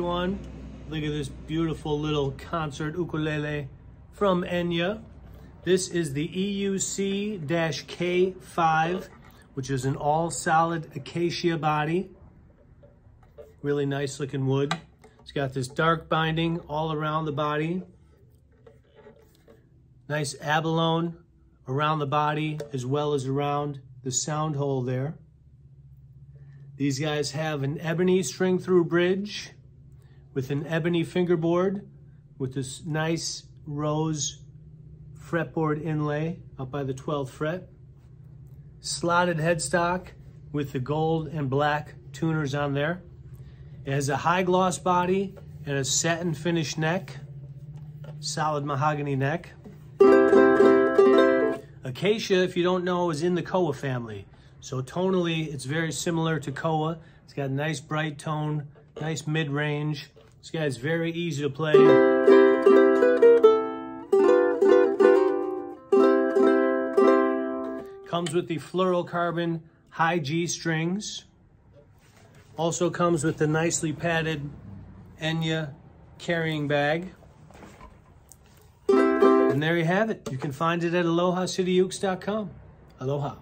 one. Look at this beautiful little concert ukulele from Enya. This is the EUC-K5, which is an all solid acacia body. Really nice looking wood. It's got this dark binding all around the body. Nice abalone around the body as well as around the sound hole there. These guys have an ebony string through bridge with an ebony fingerboard with this nice rose fretboard inlay up by the 12th fret. Slotted headstock with the gold and black tuners on there. It has a high gloss body and a satin finish neck, solid mahogany neck. Acacia, if you don't know, is in the Koa family. So tonally, it's very similar to Koa. It's got a nice bright tone, nice mid-range. This guy's very easy to play. Comes with the fluorocarbon high G strings. Also comes with the nicely padded Enya carrying bag. And there you have it. You can find it at AlohaCityUkes.com. Aloha.